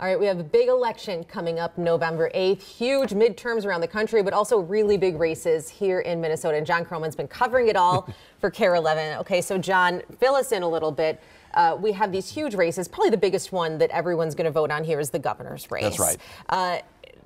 All right, we have a big election coming up November 8th. Huge midterms around the country, but also really big races here in Minnesota. And John Croman's been covering it all for KARE 11. Okay, so John, fill us in a little bit. Uh, we have these huge races. Probably the biggest one that everyone's going to vote on here is the governor's race. That's right. Uh,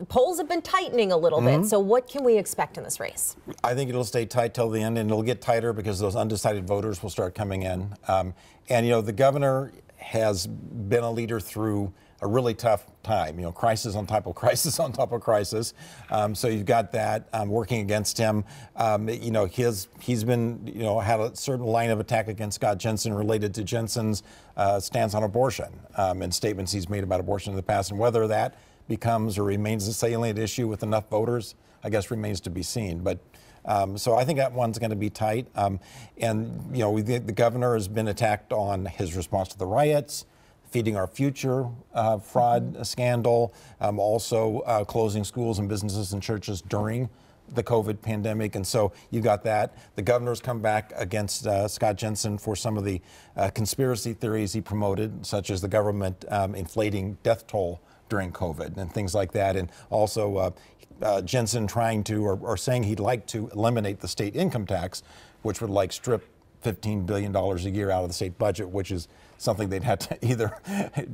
polls have been tightening a little mm -hmm. bit. Mm-hmm. So what can we expect in this race? I think it'll stay tight till the end, and it'll get tighter because those undecided voters will start coming in. Um, and you know, the governor has been a leader through a really tough time. You know, crisis on top of crisis on top of crisis. Um, so you've got that um, working against him. Um, you know, his he's been you know had a certain line of attack against Scott Jensen related to Jensen's uh, stance on abortion um, and statements he's made about abortion in the past, and whether that becomes or remains a salient issue with enough voters, I guess remains to be seen. But um, so I think that one's going to be tight. Um, and, you know, the, the, governor has been attacked on his response to the riots, feeding our future uh, fraud mm-hmm. scandal, um, also uh, closing schools and businesses and churches during the COVID pandemic. And so you've got that. The governor's come back against uh, Scott Jensen for some of the uh, conspiracy theories he promoted, such as the government um, inflating death toll during COVID and things like that. And also uh, uh, Jensen trying to or, or, saying he'd like to eliminate the state income tax, which would like strip $15 billion a year out of the state budget, which is something they'd have to either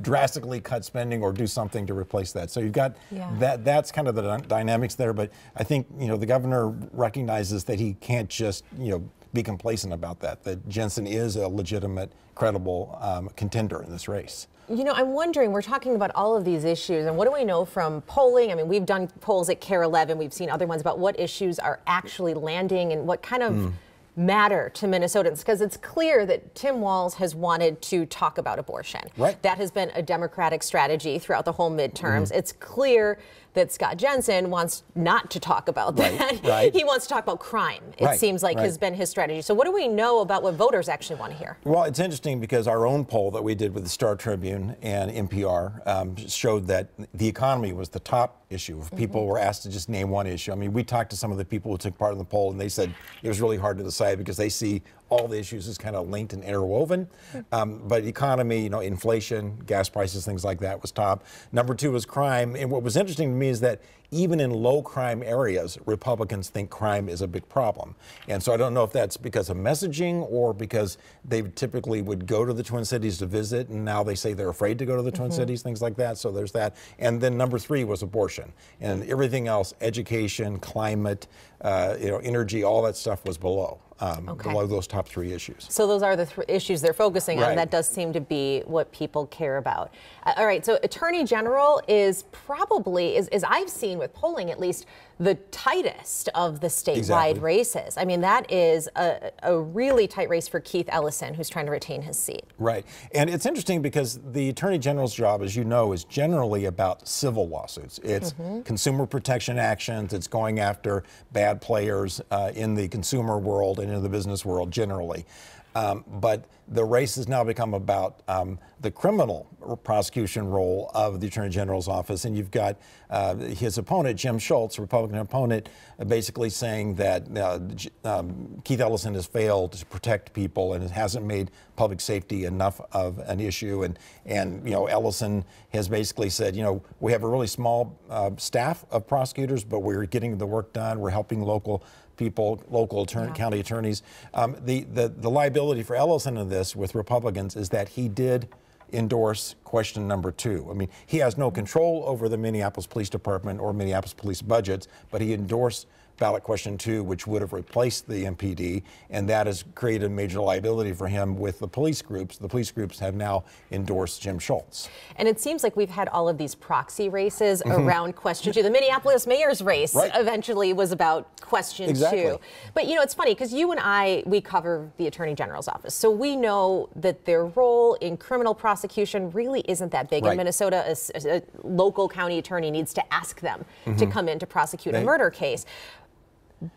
drastically cut spending or do something to replace that. So you've got yeah. that. That's kind of the dynamics there. But I think you know the governor recognizes that he can't just you know be complacent about that. That Jensen is a legitimate, credible um, contender in this race. You know, I'm wondering, we're talking about all of these issues, and what do we know from polling? I mean, we've done polls at KARE 11, we've seen other ones about what issues are actually landing and what kind of mm matter to Minnesotans because it's clear that Tim Walz has wanted to talk about abortion. Right. That has been a Democratic strategy throughout the whole midterms. Mm-hmm. It's clear that Scott Jensen wants not to talk about that. Right, right. he wants to talk about crime. It right, seems like has been his strategy. So what do we know about what voters actually want to hear? Well, it's interesting because our own poll that we did with the Star Tribune and NPR um, showed that the economy was the top issue. If people mm-hmm. were asked to just name one issue, I mean, we talked to some of the people who took part in the poll, and they said it was really hard to decide because they see all the issues is kind of linked and interwoven. Um, but economy, you know, inflation, gas prices, things like that was top. Number two was crime. And what was interesting to me is that even in low crime areas, Republicans think crime is a big problem. And so I don't know if that's because of messaging or because they typically would go to the Twin Cities to visit, and now they say they're afraid to go to the Twin mm-hmm. Cities, things like that. So there's that. And then number three was abortion. And everything else, education, climate, uh, you know, energy, all that stuff was below. Um, okay. below those top three issues. So those are the th- issues they're focusing right. on. That does seem to be what people care about. Uh, all right, so Attorney General is probably, as, as I've seen with polling at least, the tightest of the statewide exactly. races. I mean, that is a, a, really tight race for Keith Ellison, who's trying to retain his seat. Right. And it's interesting because the Attorney General's job, as you know, is generally about civil lawsuits. It's mm-hmm. consumer protection actions, it's going after bad players uh, in the consumer world and in the business world generally. Um, but the race has now become about um, the criminal prosecution role of the Attorney General's office. And you've got uh, his opponent, Jim Schultz, Republican opponent, uh, basically saying that uh, um, Keith Ellison has failed to protect people and hasn't made public safety enough of an issue. And, and you know, Ellison has basically said, you know, we have a really small uh, staff of prosecutors, but we're getting the work done. We're helping local people, local attorney, yeah. county attorneys. Um, the, the, the liability for Ellison in this with Republicans is that he did endorse question number two. I mean, he has no control over the Minneapolis Police Department or Minneapolis Police budgets, but he endorsed ballot question two, which would have replaced the MPD, and that has created major liability for him with the police groups. The police groups have now endorsed Jim Schultz. And it seems like we've had all of these proxy races mm-hmm. around question two. The Minneapolis mayor's race right. eventually was about question exactly. two. But you know, it's funny because you and I, we cover the Attorney General's office. So we know that their role in criminal prosecution really isn't that big. Right. In Minnesota, a, a, local county attorney needs to ask them mm-hmm. to come in to prosecute they, a murder case.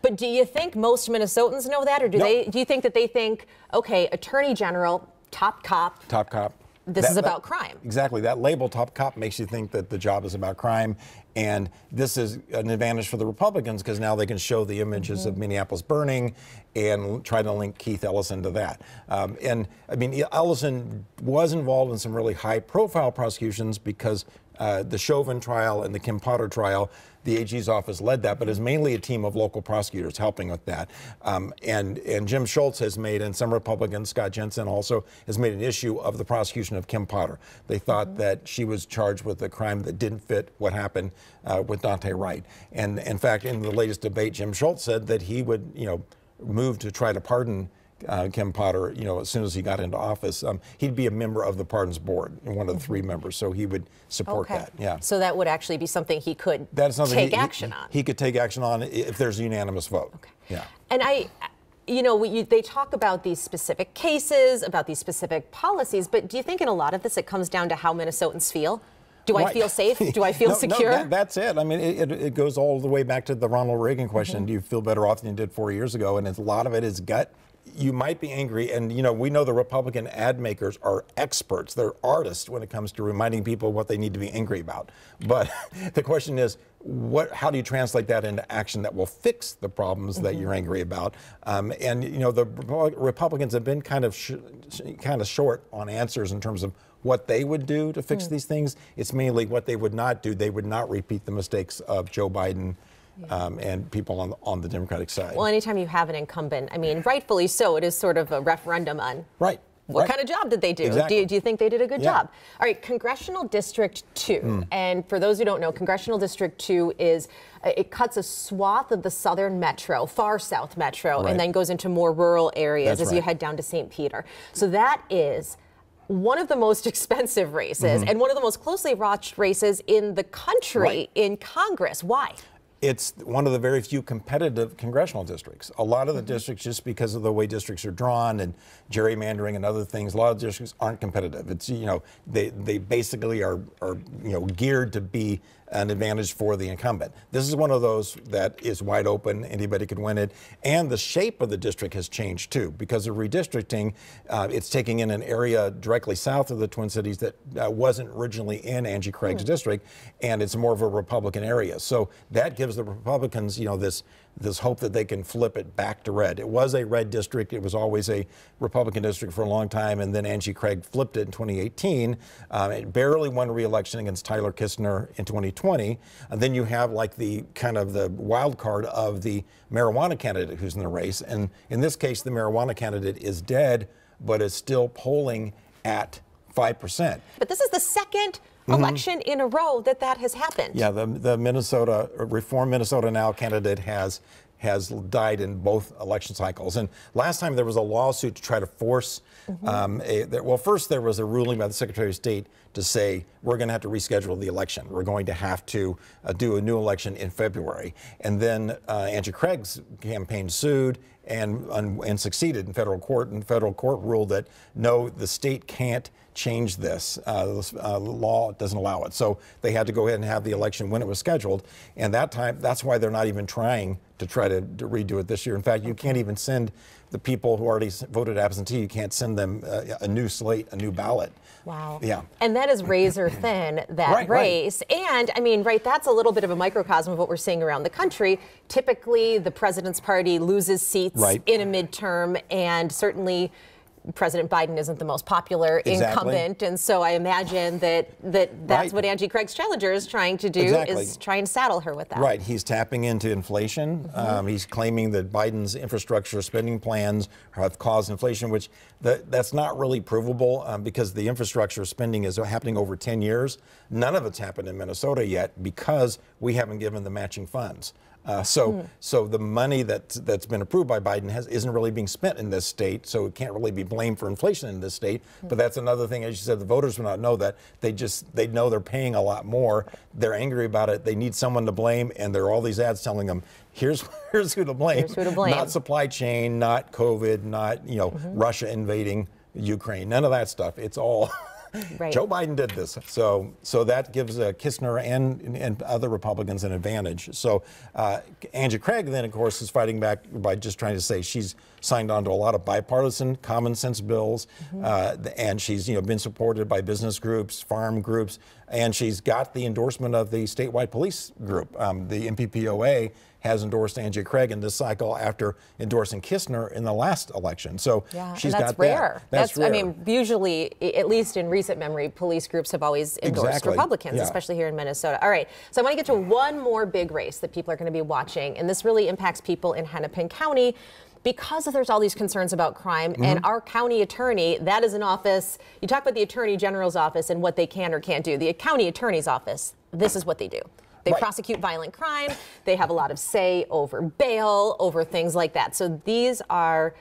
But do you think most Minnesotans know that, or do they? Do you think that they think, okay, Attorney General, top cop, top cop, this that, is about that, crime. Exactly. That label, top cop, makes you think that the job is about crime. And this is an advantage for the Republicans because now they can show the images mm-hmm. of Minneapolis burning and try to link Keith Ellison to that. Um, and I mean, Ellison was involved in some really high profile prosecutions because uh, the Chauvin trial and the Kim Potter trial, the AG's office led that, but it's mainly a team of local prosecutors helping with that. Um, and and Jim Schultz has made, and some Republicans, Scott Jensen also has made an issue of the prosecution of Kim Potter. They thought mm-hmm. that she was charged with a crime that didn't fit what happened uh, with Daunte Wright. And in fact, in the latest debate, Jim Schultz said that he would, you know, move to try to pardon uh, Kim Potter, you know, as soon as he got into office, um, he'd be a member of the pardons board, one of the three mm-hmm. members, so he would support okay. that. Yeah. So that would actually be something he could That's something take he, action he, on. He could take action on if there's a unanimous vote. Okay. Yeah. And I, you know, you, they talk about these specific cases, about these specific policies, but do you think in a lot of this it comes down to how Minnesotans feel? Do I feel safe? Do I feel no, secure? No, that, that's it. I mean, it, it, goes all the way back to the Ronald Reagan question. Mm-hmm. Do you feel better off than you did four years ago? And a lot of it is gut you might be angry, and you know we know the Republican ad makers are experts. They're artists when it comes to reminding people what they need to be angry about. But the question is, what? How do you translate that into action that will fix the problems that you're angry about? Um, and you know the Republicans have been kind of sh- kind of short on answers in terms of what they would do to fix mm. these things. It's mainly what they would not do. They would not repeat the mistakes of Joe Biden um, and people on, on the Democratic side. Well, anytime you have an incumbent, I mean, rightfully so, it is sort of a referendum on. Right. What right. kind of job did they do? Exactly. do? you, do, you think they did a good yeah. job? All right, Congressional District 2. Mm. And for those who don't know, Congressional District 2 is, uh, it cuts a swath of the southern metro, far south metro, right. and then goes into more rural areas That's as right. you head down to St. Peter. So that is one of the most expensive races mm-hmm. and one of the most closely watched races in the country right. in Congress. Why? It's one of the very few competitive congressional districts. A lot of the mm-hmm. districts, just because of the way districts are drawn and gerrymandering and other things, a lot of districts aren't competitive. It's you know they they basically are are you know geared to be an advantage for the incumbent. This is one of those that is wide open, anybody could win it. And the shape of the district has changed too. Because of redistricting, uh, it's taking in an area directly south of the Twin Cities that uh, wasn't originally in Angie Craig's mm. district, and it's more of a Republican area. So that gives the Republicans, you know, this this hope that they can flip it back to red. It was a red district. It was always a Republican district for a long time, and then Angie Craig flipped it in 2018. Um, it barely won re-election against Tyler Kistner in 2020. And then you have like the kind of the wild card of the marijuana candidate who's in the race. And in this case, the marijuana candidate is dead, but is still polling at 5%. But this is the second mm-hmm. election in a row that that has happened. Yeah, the, the Minnesota, Reform Minnesota Now candidate has has died in both election cycles. And last time there was a lawsuit to try to force, mm-hmm. um, a, well, first there was a ruling by the Secretary of State to say we're going to have to reschedule the election. We're going to have to uh, do a new election in February. And then uh, Angie Craig's campaign sued and, and succeeded in federal court. And federal court ruled that no, the state can't change this. Uh, uh, law doesn't allow it. So they had to go ahead and have the election when it was scheduled. And that time, that's why they're not even trying to try to, to redo it this year. In fact, you can't even send the people who already voted absentee, you can't send them uh, a new slate, a new ballot. Wow. Yeah. And that is razor thin, that right, race. Right. And I mean, right, that's a little bit of a microcosm of what we're seeing around the country. Typically, the president's party loses seats right. in a midterm, and certainly President Biden isn't the most popular exactly. incumbent, and so I imagine that that that's right. what Angie Craig's challenger is trying to do exactly. is try and saddle her with that. Right. He's tapping into inflation. Mm-hmm. Um, he's claiming that Biden's infrastructure spending plans have caused inflation, which the, that's not really provable um, because the infrastructure spending is happening over 10 years. None of it's happened in Minnesota yet because we haven't given the matching funds. Uh, so, mm. so the money that that's been approved by Biden has, isn't really being spent in this state, so it can't really be blamed for inflation in this state. Mm. But that's another thing, as you said, the voters will not know that. They just they know they're paying a lot more. They're angry about it. They need someone to blame, and there are all these ads telling them, "Here's here's who to blame." Here's who to blame. Not supply chain, not COVID, not you know mm-hmm. Russia invading Ukraine. None of that stuff. It's all. right. Joe Biden did this. So, so that gives uh, Kistner and, and other Republicans an advantage. So, uh, Angie Craig then, of course, is fighting back by just trying to say she's signed on to a lot of bipartisan, common sense bills, mm-hmm. uh, and she's you know been supported by business groups, farm groups, and she's got the endorsement of the statewide police group, um, the MPPOA has endorsed Angie Craig in this cycle after endorsing Kistner in the last election. So yeah, she's that's got rare. That. That's, that's rare. I mean, usually, at least in recent memory, police groups have always endorsed exactly. Republicans, yeah. especially here in Minnesota. All right, so I want to get to one more big race that people are going to be watching, and this really impacts people in Hennepin County because there's all these concerns about crime mm-hmm. and our county attorney that is an office you talk about the attorney general's office and what they can or can't do the county attorney's office this is what they do they right. prosecute violent crime. They have a lot of say over bail, over things like that. So these are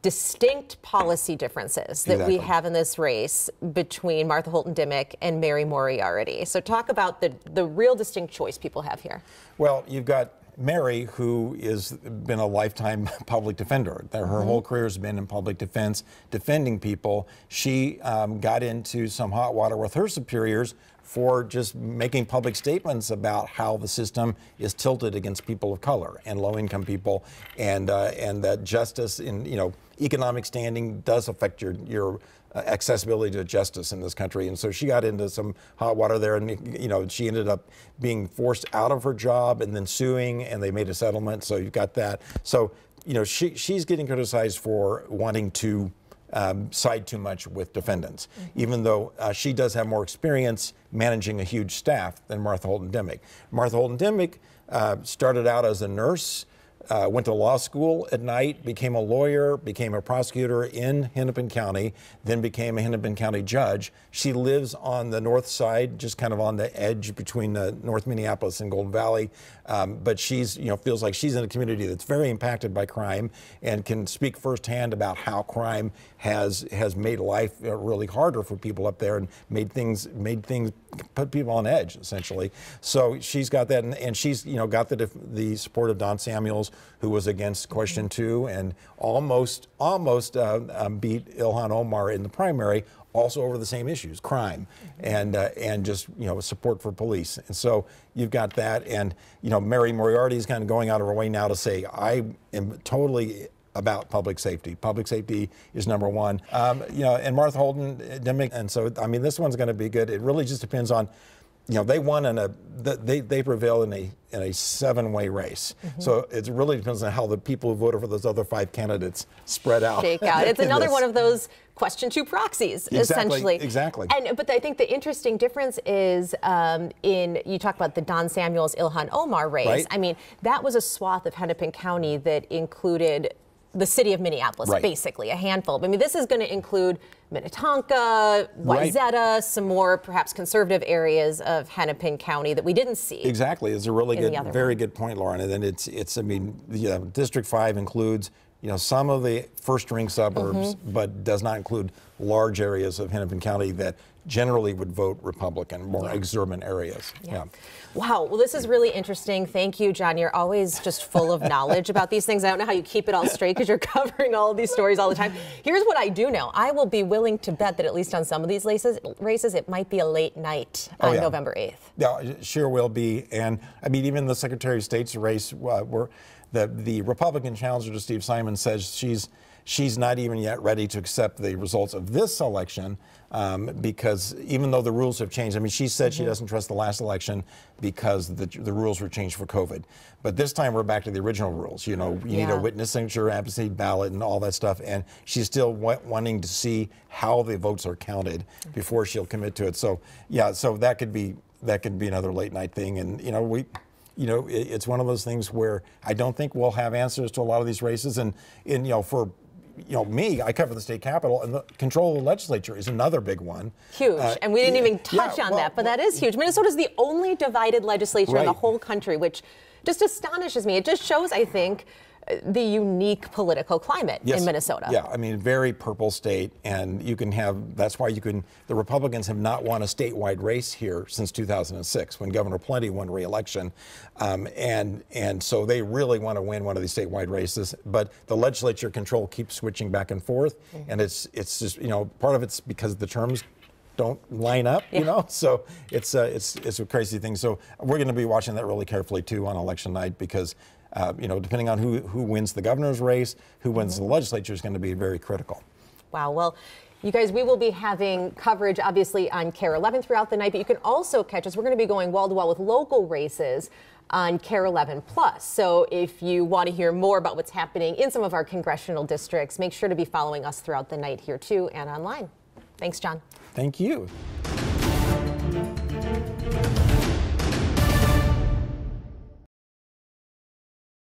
distinct policy differences that exactly. we have in this race between Martha Holton Dimick and Mary Moriarty. So talk about the the real distinct choice people have here. Well, you've got Mary, who has been a lifetime public defender. Her mm-hmm. whole career has been in public defense, defending people. She um, got into some hot water with her superiors for just making public statements about how the system is tilted against people of color and low-income people, and uh, and that justice in you know economic standing does affect your your uh, accessibility to justice in this country. And so she got into some hot water there, and you know she ended up being forced out of her job and then suing, and they made a settlement. So you've got that. So you know she she's getting criticized for wanting to um, side too much with defendants, mm-hmm. even though uh, she does have more experience managing a huge staff than Martha Holton Dimick. Martha Holton Dimick uh, started out as a nurse uh, went to law school at night, became a lawyer, became a prosecutor in Hennepin County, then became a Hennepin County judge. She lives on the north side, just kind of on the edge between uh, North Minneapolis and Golden Valley. Um, but she's, you know, feels like she's in a community that's very impacted by crime and can speak firsthand about how crime has has made life uh, really harder for people up there and made things made things put people on edge essentially. So she's got that, and, and she's you know got the the support of Don Samuels, who was against question two and almost almost uh, um, beat Ilhan Omar in the primary, also over the same issues, crime and uh, and just you know support for police. And so you've got that, and you know Mary Moriarty is kind of going out of her way now to say I am totally about public safety. Public safety is number one. Um, you know, and Martha Holton, and so I mean this one's going to be good. It really just depends on you know, they won in a they they prevail in a in a seven way race. Mm-hmm. So it really depends on how the people who voted for those other five candidates spread out. Shake out. It's another this. one of those question two proxies, exactly, essentially. Exactly. And but I think the interesting difference is um, in you talk about the Don Samuels Ilhan Omar race. Right. I mean, that was a swath of Hennepin County that included the city of Minneapolis, right. basically, a handful. I mean, this is going to include Minnetonka, Wayzata, right. some more perhaps conservative areas of Hennepin County that we didn't see. Exactly. It's a really good, very one. good point, Lauren. And then it's, it's I mean, uh, District 5 includes you know, some of the first ring suburbs, mm-hmm. but does not include large areas of Hennepin County that generally would vote Republican, more yeah. exurban areas. Yeah. yeah. Wow. Well, this is really interesting. Thank you, John. You're always just full of knowledge about these things. I don't know how you keep it all straight because you're covering all of these stories all the time. Here's what I do know. I will be willing to bet that at least on some of these races, races it might be a late night oh, on yeah. November 8th. Yeah, sure will be. And I mean, even the Secretary of State's race, uh, where the the Republican challenger to Steve Simon says she's she's not even yet ready to accept the results of this election um, because even though the rules have changed, I mean, she said mm-hmm. she doesn't trust the last election because the, the rules were changed for COVID. But this time we're back to the original rules. You know, you yeah. need a witness signature, absentee ballot, and all that stuff. And she's still w- wanting to see how the votes are counted mm-hmm. before she'll commit to it. So, yeah, so that could be that could be another late night thing. And you know, we you know, it's one of those things where I don't think we'll have answers to a lot of these races. And, and you know, for you know, me, I cover the state capitol, and the control of the legislature is another big one. Huge. Uh, and we didn't even touch yeah, on well, that, but that is huge. Minnesota is the only divided legislature right. in the whole country, which just astonishes me. It just shows, I think, the unique political climate yes. in Minnesota. Yeah, I mean, very purple state, and you can have. That's why you can. The Republicans have not won a statewide race here since 2006, when Governor Pawlenty won re-election, um, and and so they really want to win one of these statewide races. But the legislature control keeps switching back and forth, mm-hmm. and it's it's just you know part of it's because the terms don't line up, you know. So it's uh, it's it's a crazy thing. So we're going to be watching that really carefully too on election night because. Uh, you know, depending on who, who wins the governor's race, who wins mm-hmm. the legislature is going to be very critical. Wow. Well, you guys, we will be having coverage obviously on KARE 11 throughout the night, but you can also catch us. We're going to be going wall to wall with local races on KARE 11 Plus. So if you want to hear more about what's happening in some of our congressional districts, make sure to be following us throughout the night here too and online. Thanks, John. Thank you.